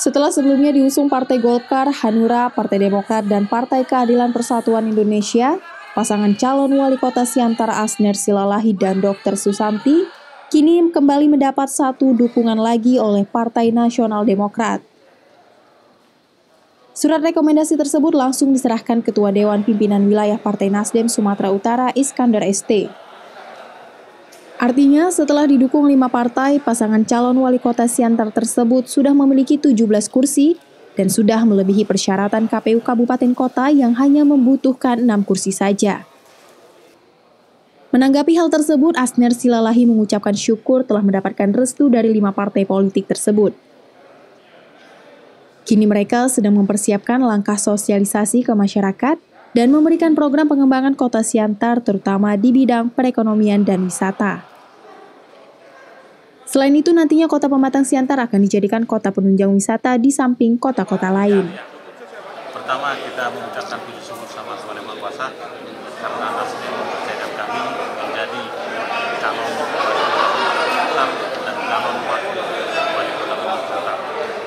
Setelah sebelumnya diusung Partai Golkar, Hanura, Partai Demokrat, dan Partai Keadilan Persatuan Indonesia, pasangan calon wali kota Siantar Asner Silalahi dan Dr. Susanti kini kembali mendapat satu dukungan lagi oleh Partai Nasional Demokrat. Surat rekomendasi tersebut langsung diserahkan Ketua Dewan Pimpinan Wilayah Partai Nasdem Sumatera Utara Iskandar ST. Artinya, setelah didukung lima partai, pasangan calon wali kota Siantar tersebut sudah memiliki 17 kursi dan sudah melebihi persyaratan KPU Kabupaten Kota yang hanya membutuhkan enam kursi saja. Menanggapi hal tersebut, Asner Silalahi mengucapkan syukur telah mendapatkan restu dari lima partai politik tersebut. Kini mereka sedang mempersiapkan langkah sosialisasi ke masyarakat dan memberikan program pengembangan kota Siantar terutama di bidang perekonomian dan wisata. Selain itu, nantinya kota Pematang Siantar akan dijadikan kota penunjang wisata di samping kota-kota lain. Pertama, kita mengucapkan puji syukur sama Tuhan Yang Kuasa karena atas mempercayakan kami menjadi calon Siantar dan calon wakil wali kota Pematang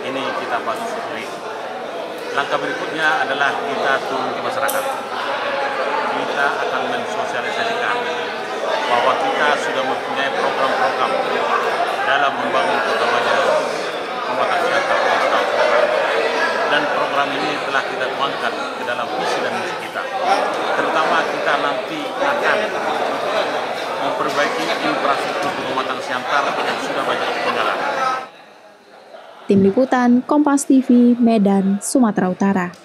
Ini kita patut syukuri. Langkah berikutnya adalah kita turun ke masyarakat. Kita akan mensosialisasikan bahwa kita sudah mempunyai program-program dalam membangun kota baja Pematang Siantar dan program ini telah kita tuangkan ke dalam visi dan misi kita. Terutama kita nanti akan memperbaiki infrastruktur Pematang Siantar yang sudah banyak ketinggalan Tim Liputan Kompas TV Medan Sumatera Utara